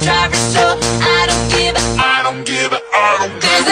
Drivers, so I don't give a I don't give a I don't give a